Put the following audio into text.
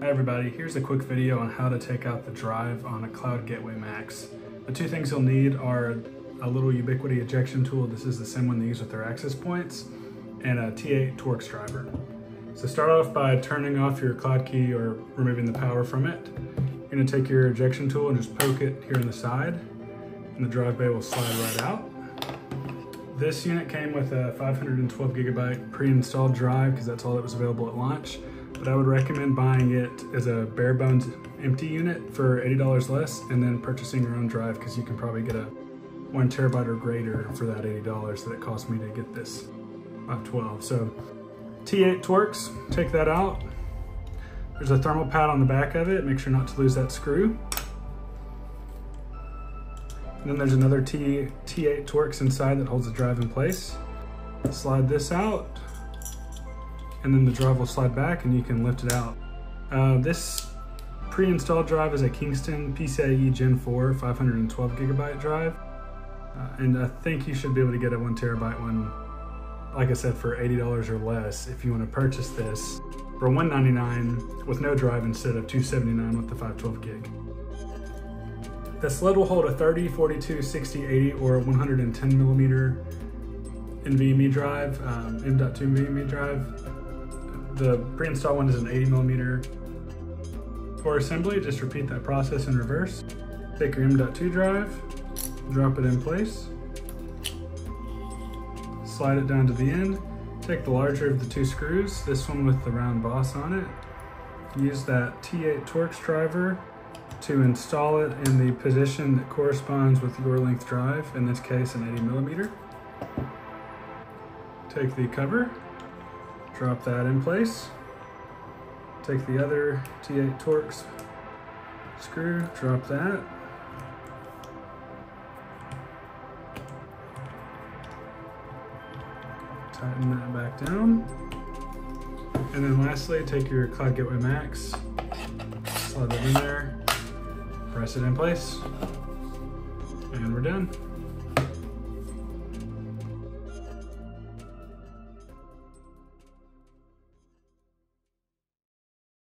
Hi everybody, here's a quick video on how to take out the drive on a Cloud Gateway Max. The two things you'll need are a little Ubiquiti ejection tool, this is the same one they use with their access points, and a T8 Torx driver. So start off by turning off your cloud key or removing the power from it. You're gonna take your ejection tool and just poke it here in the side, and the drive bay will slide right out. This unit came with a 512 gigabyte pre-installed drive because that's all that was available at launch but I would recommend buying it as a bare bones empty unit for $80 less and then purchasing your own drive because you can probably get a one terabyte or greater for that $80 that it cost me to get this 512. So T8 Torx, take that out. There's a thermal pad on the back of it. Make sure not to lose that screw. And then there's another T, T8 Torx inside that holds the drive in place. Slide this out and then the drive will slide back and you can lift it out. Uh, this pre-installed drive is a Kingston PCIe Gen 4 512 gigabyte drive. Uh, and I think you should be able to get a one terabyte one, like I said, for $80 or less if you want to purchase this for 199 with no drive instead of 279 with the 512 gig. The sled will hold a 30, 42, 60, 80, or 110 millimeter NVMe drive, um, M.2 NVMe drive. The pre-installed one is an 80 millimeter. For assembly, just repeat that process in reverse. Take your M.2 drive, drop it in place, slide it down to the end, take the larger of the two screws, this one with the round boss on it, use that T8 Torx driver to install it in the position that corresponds with your length drive, in this case an 80 millimeter. Take the cover, Drop that in place. Take the other T8 Torx screw, drop that. Tighten that back down. And then lastly, take your Cloud Gateway Max, slide it in there, press it in place, and we're done.